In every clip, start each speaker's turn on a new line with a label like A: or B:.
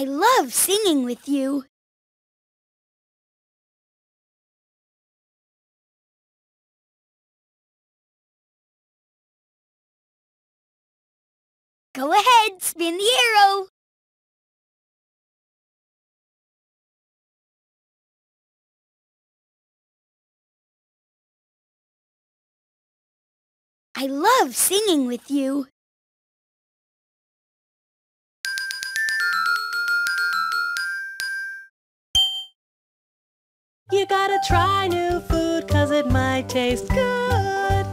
A: I love singing with you. Go ahead, spin the arrow. I love singing with you.
B: You gotta try new food cause it might taste good.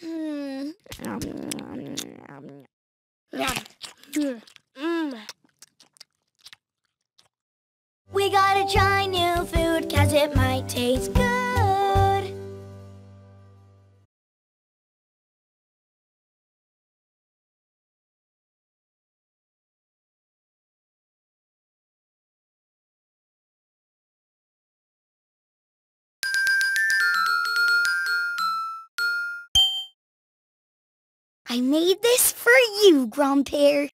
A: Hmm. I made this for you, Grandpere.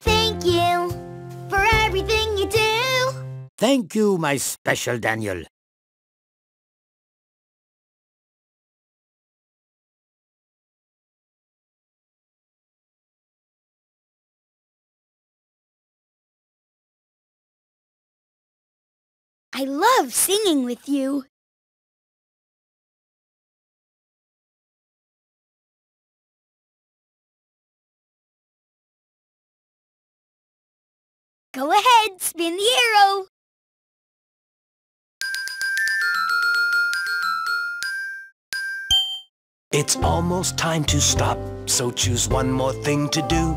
A: Thank you for everything you do.
C: Thank you, my special Daniel.
A: I love singing with you. Go ahead, spin the arrow.
C: It's almost time to stop, so choose one more thing to do.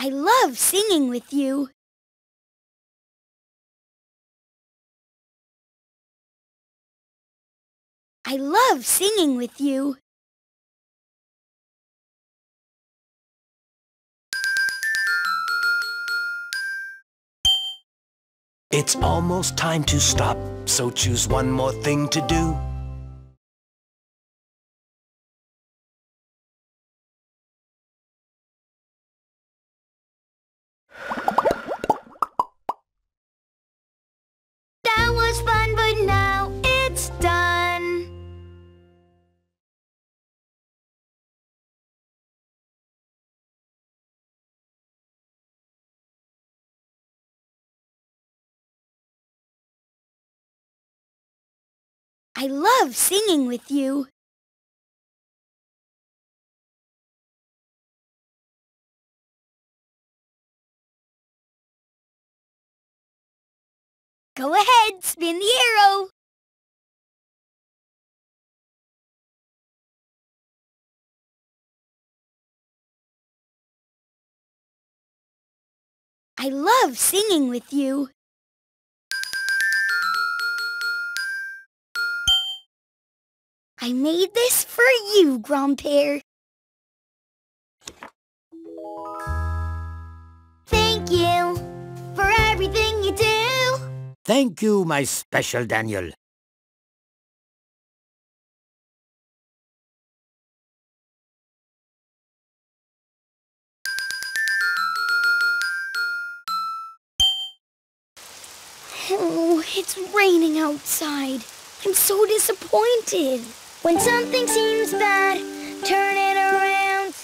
A: I love singing with you. I love singing with you.
C: It's almost time to stop, so choose one more thing to do.
A: I love singing with you. Go ahead, spin the arrow. I love singing with you. I made this for you, Grandpere. Thank you for everything you do.
D: Thank you, my special Daniel.
A: Oh, it's raining outside. I'm so disappointed. When something seems bad, turn it around.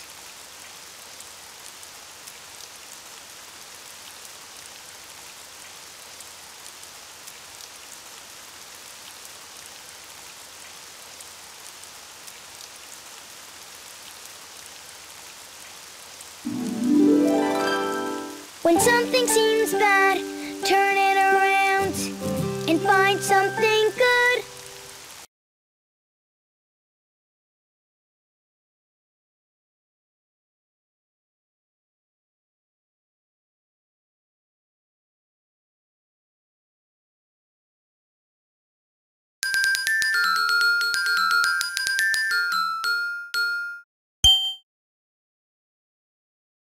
A: When something seems bad,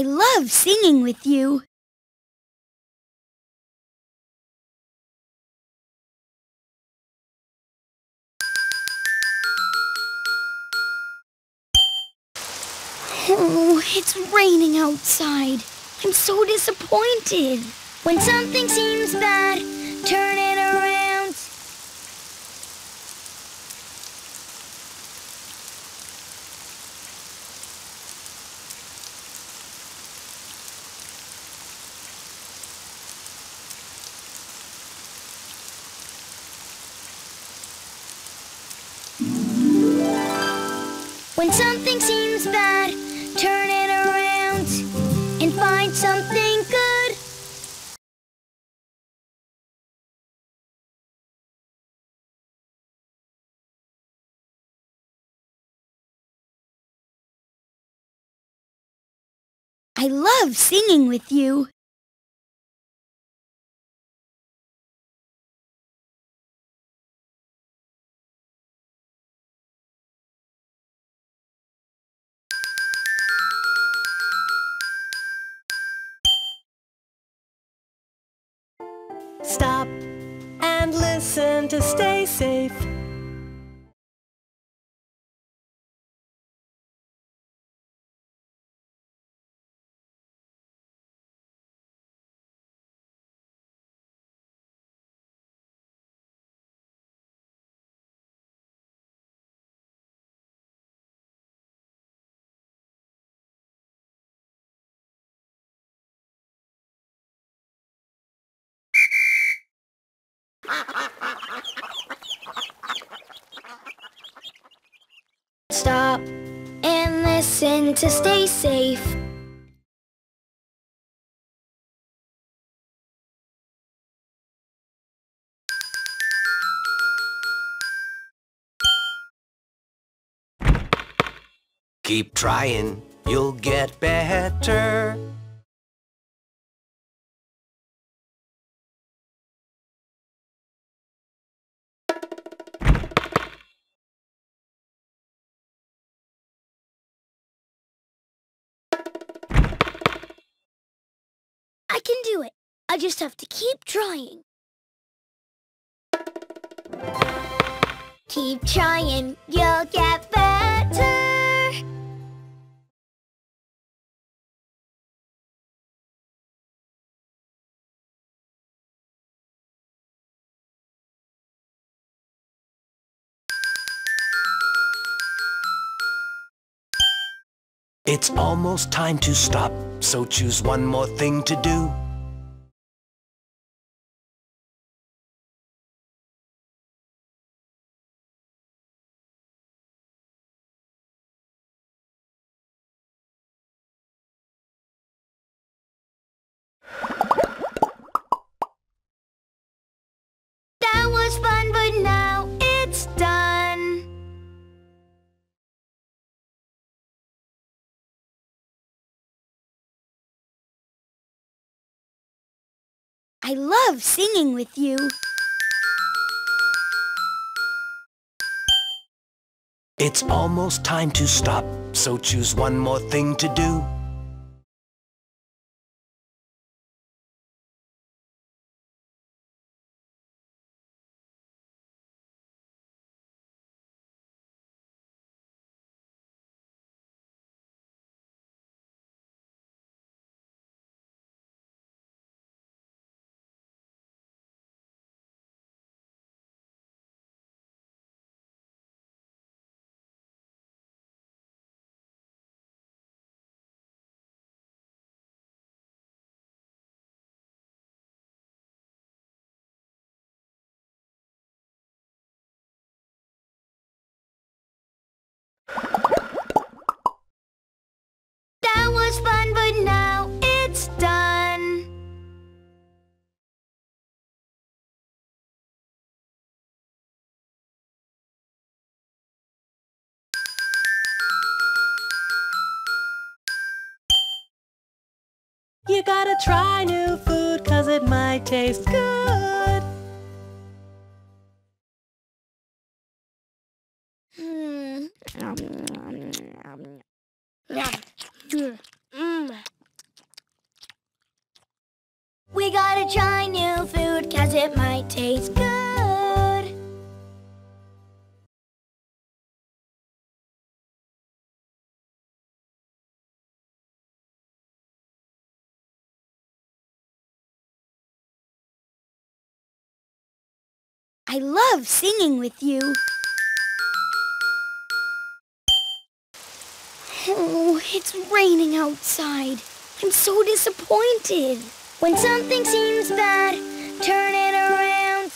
A: I love singing with you. Oh, it's raining outside. I'm so disappointed. When something seems bad, turn it around. When something seems bad, turn it around and find something good. I love singing with you.
B: Stop and listen to stay safe.
A: Stop and listen to stay safe.
C: Keep trying, you'll get better.
A: Just have to keep trying. Keep trying, you'll get better.
C: It's almost time to stop, so choose one more thing to do.
A: I love singing with you.
C: It's almost time to stop, so choose one more thing to do.
B: You gotta try new food cause it might taste good.
A: I love singing with you. Oh, it's raining outside. I'm so disappointed. When something seems bad, turn it around.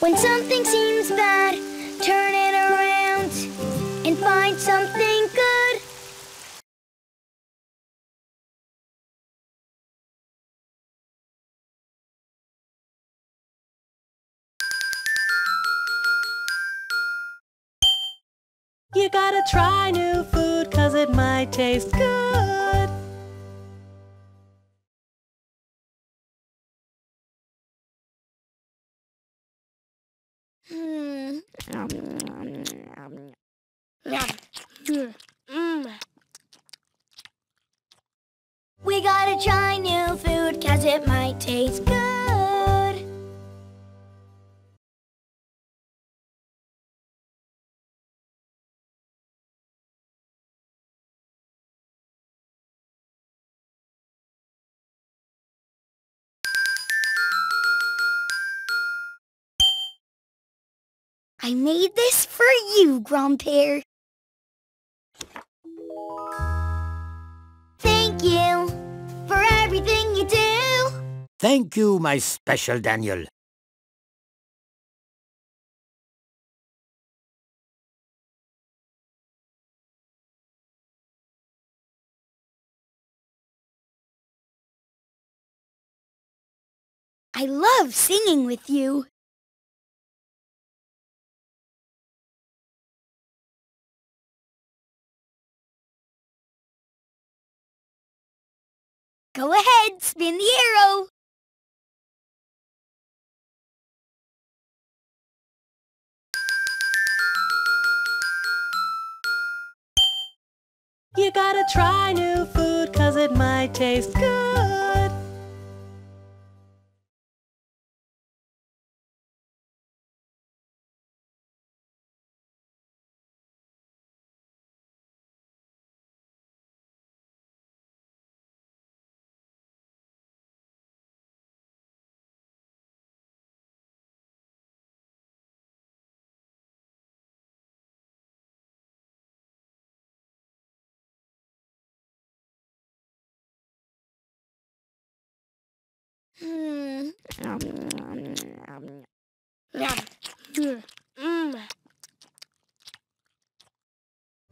A: When something seems bad, turn it
B: try new food cause it might taste good.
A: Hmm. I made this for you, Grandpere. Thank you for everything you do.
D: Thank you, my special Daniel.
A: I love singing with you. Go ahead, spin the arrow.
B: You gotta try new food cause it might taste good.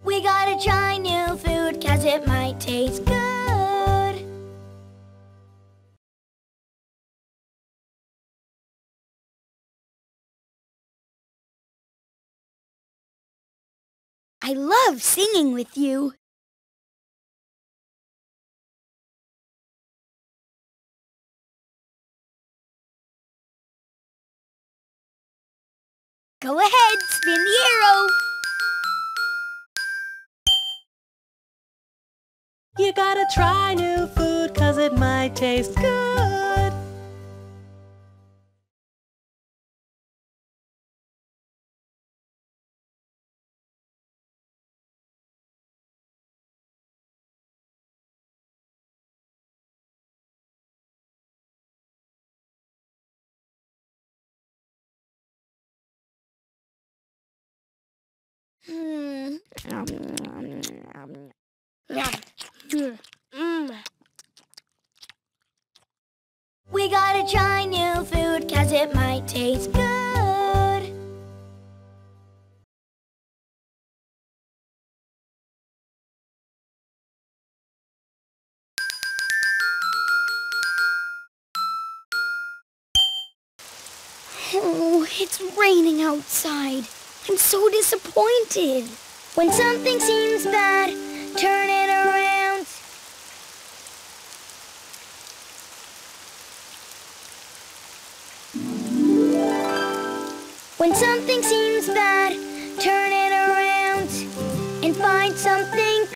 A: We gotta try new food cause it might taste good. I love singing with you. Go ahead, spin the arrow.
B: You gotta try new food cause it might taste good.
A: We gotta try new food cause it might taste good. Oh, it's raining outside. I'm so disappointed. When something seems bad, turn it around. When something seems bad, turn it around and find something.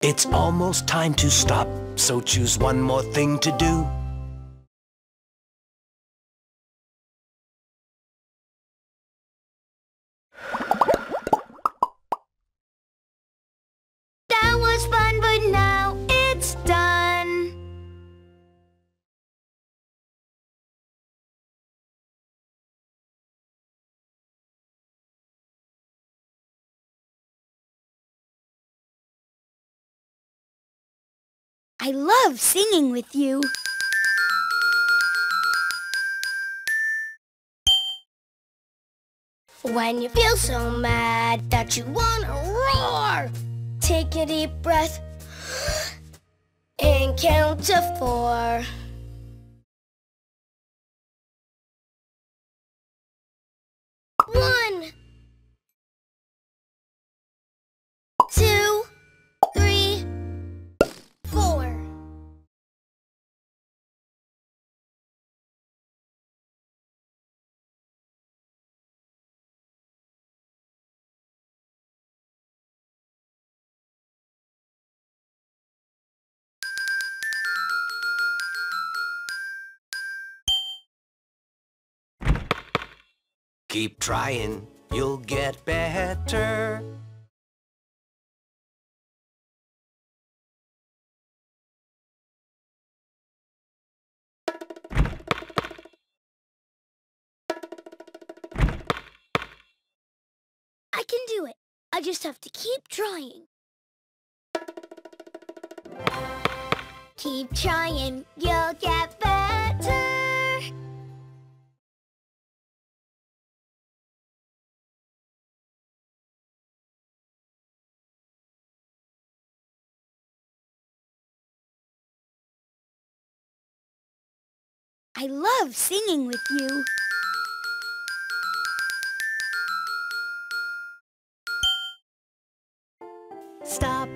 C: It's almost time to stop, so choose one more thing to do.
A: I love singing with you. When you feel so mad that you wanna roar, take a deep breath and count to four. One, two,
C: Keep trying, you'll get better.
A: I can do it. I just have to keep trying. Keep trying, you'll get better. I love singing with you.
B: Stop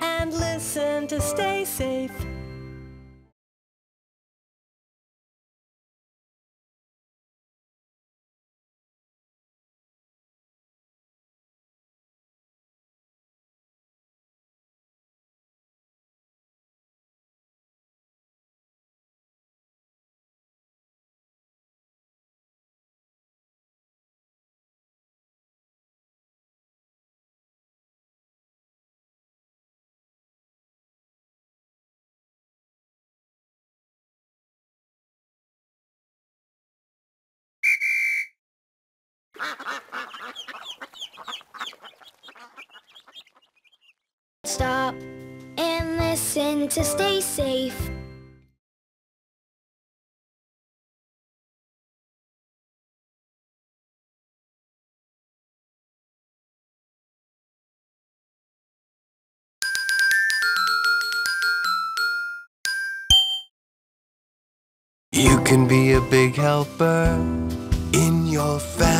B: and listen to stay safe.
A: Stop and listen to stay safe.
C: You can be a big helper in your family.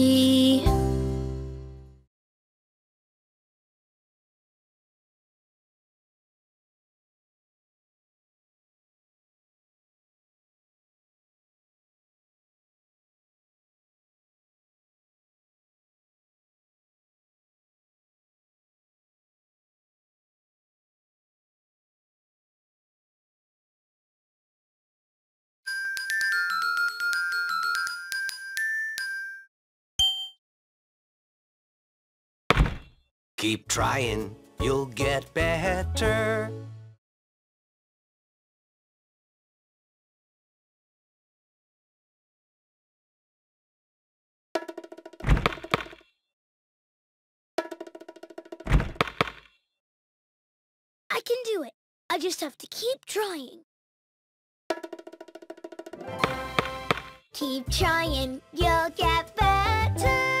C: Keep trying, you'll get better.
A: I can do it. I just have to keep trying. Keep trying, you'll get better.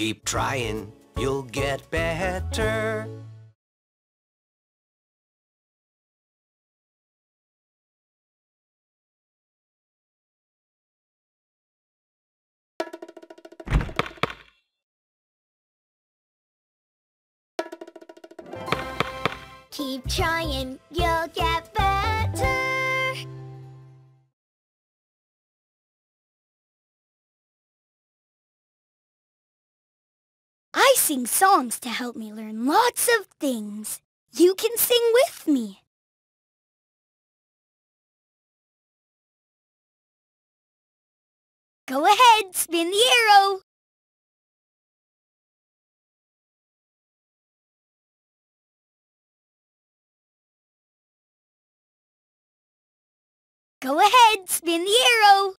C: Keep trying, you'll get better.
A: Keep trying, you'll get better. Sing songs to help me learn lots of things. You can sing with me. Go ahead, spin the arrow. Go ahead, spin the arrow.